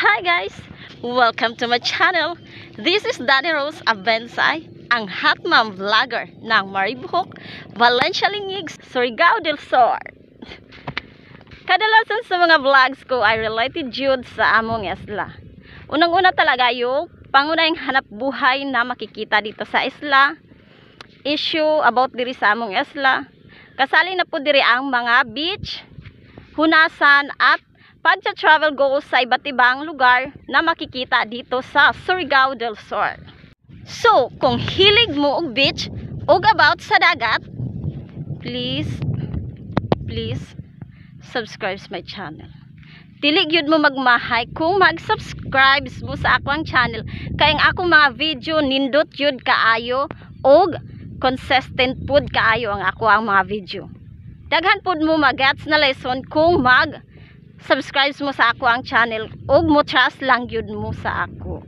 Hi guys! Welcome to my channel. This is Danny Rose Abensay, ang hot mom vlogger ng Maribuhok, Valencia Lingig, Surigao del Sur. Kadalasan sa mga vlogs ko ay related jud sa among isla. Unang-una talaga yung pangunahing hanap buhay na makikita dito sa isla, issue about diri sa among isla, kasali na po diri ang mga beach, hunasan at pagcha-travel goals sa iba't ibang lugar na makikita dito sa Surigao del Sur. So, kung hilig mo og beach o about sa dagat, please, please, subscribe my channel. Dili gyud mo magmahay kung mag-subscribe mo sa akong channel kay ang akong mga video nindot yun kaayo og consistent pud kaayo ang ako ang mga video. Daghan pud mo magats na lesson kung mag subscribe mo sa ako ang channel. Ug mo trust lang yun mo sa ako.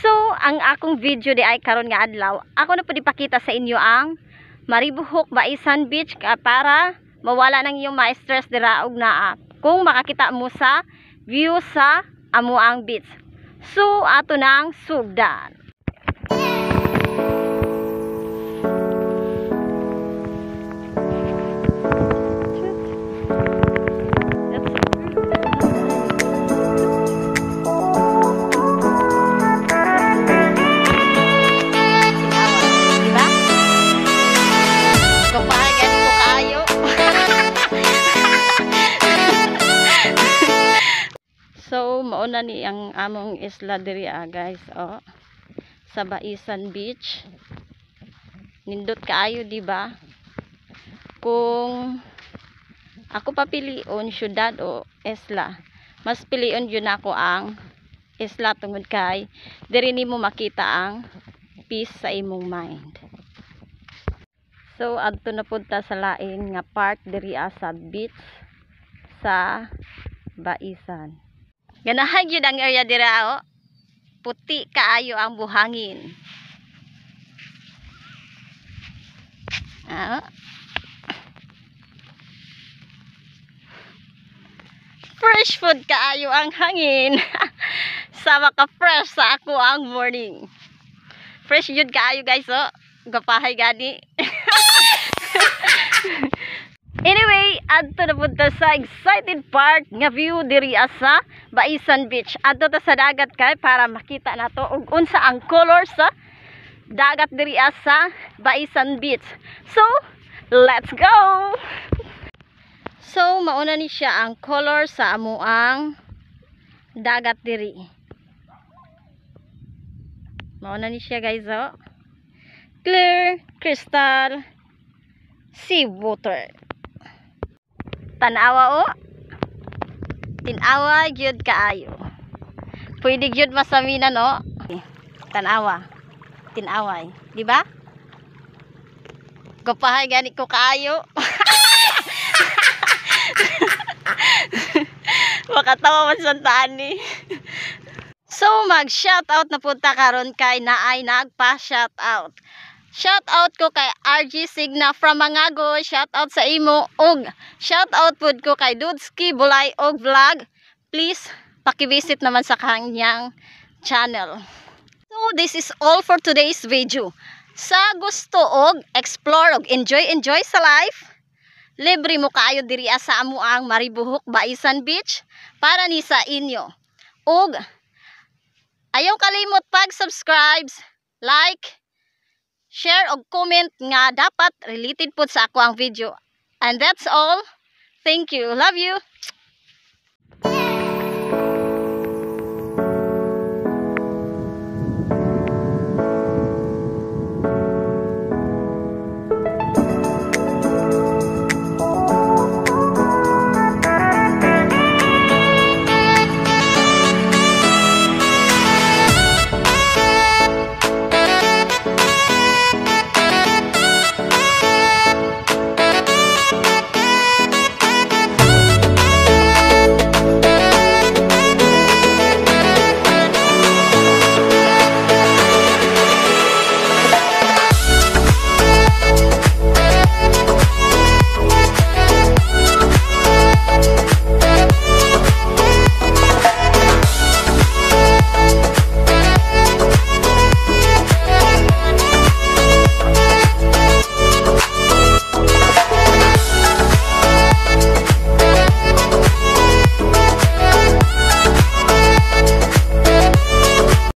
So ang akong video di ay karon nga adlaw. Ako na pud ipakita sa inyo ang Maribuhok Baisan Beach para mawala nang iyong ma-stress dira og naa kung makakita mo sa view sa amo ang beach so ato nang sugdan so, mauna ni ang among isla diri ah, guys. Oh. Sa Baisan Beach. Nindot kaayo, di ba? Kung ako papilion syudad o isla, mas pilion yun ako ang isla tungod kay diri nimo makita ang peace sa imong mind. So adto na punta sa lain nga part diri ah, sa beach sa Baisan. Ganahan gyud ang area dira oh. Puti kaayo ang buhangin. Ah. Fresh food kaayo ang hangin. Sama ka fresh sa ako ang morning. Fresh yun kaayo guys oh. Gapahay gani. anyway, adto na punta sa excited part nga view diri sa Baisan Beach. Adto ta sa dagat kay para makita nato og unsa ang color sa dagat diri sa Baisan Beach. So, let's go. So, mauna ni siya ang color sa amuang dagat diri. Mauna ni siya guys oh. Clear, crystal, sea water. Tanawa oh. Tinawa gyud kaayo. Pwede gyud masaminan oh. Tanawa. Tinaway, di ba? Gapahay gani ko kaayo. Makatawa man sa tani. So mag shout out na punta karon kay naay nagpa shout out. Shout out ko kay RG Signa from Mangago. Shout out sa imo og shout out pud ko kay Dudski Bulay og Vlog. Please paki-visit naman sa kanyang channel. So this is all for today's video. Sa gusto og explore og enjoy enjoy sa life, libre mo kaayo diri sa amo ang Maribuhok Baisan Beach para ni sa inyo. Og ayaw kalimot pag-subscribe, like, share og comment nga dapat related po sa ako ang video. And that's all. Thank you. Love you.